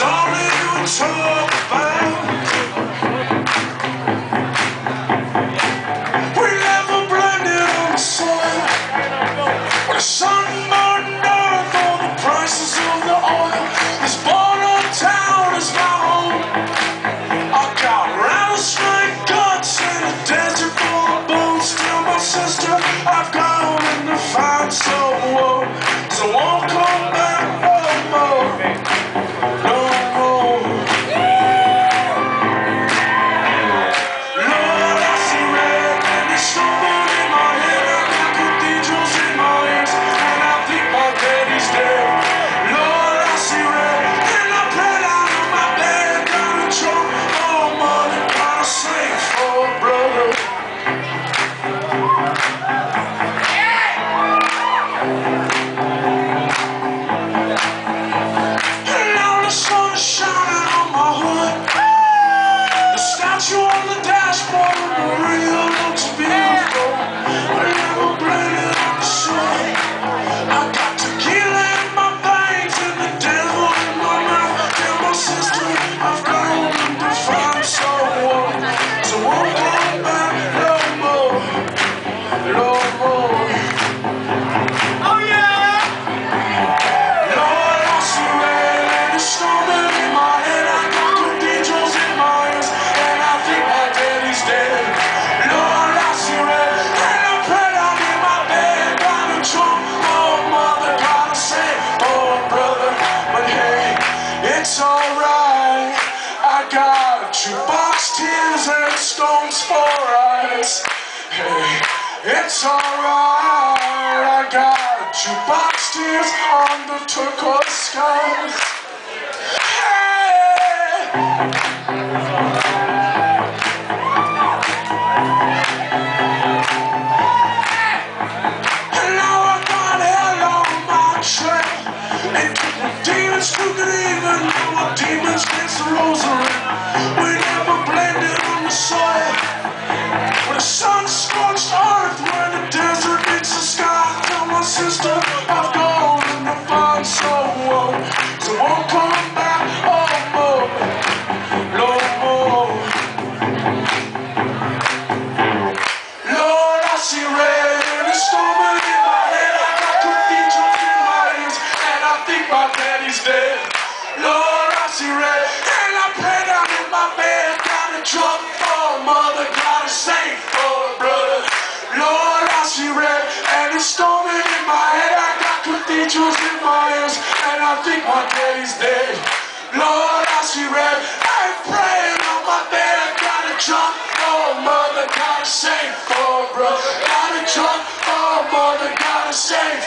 all you talk about. alright. Hey, it's alright. I got two boxes on the turquoise skies. Hey. demons, you can even know demons rosary. Lord, I see red. And I pray down in my bed, got a drunk for mother, got a safe for brother. Lord, I see red. And it's storming in my head. I got cathedrals in my ears. And I think my daddy's dead. Lord, I see red. I ain't praying on my bed. Got a drunk for oh, mother, got a safe for brother. Got a drunk for mother, got a safe.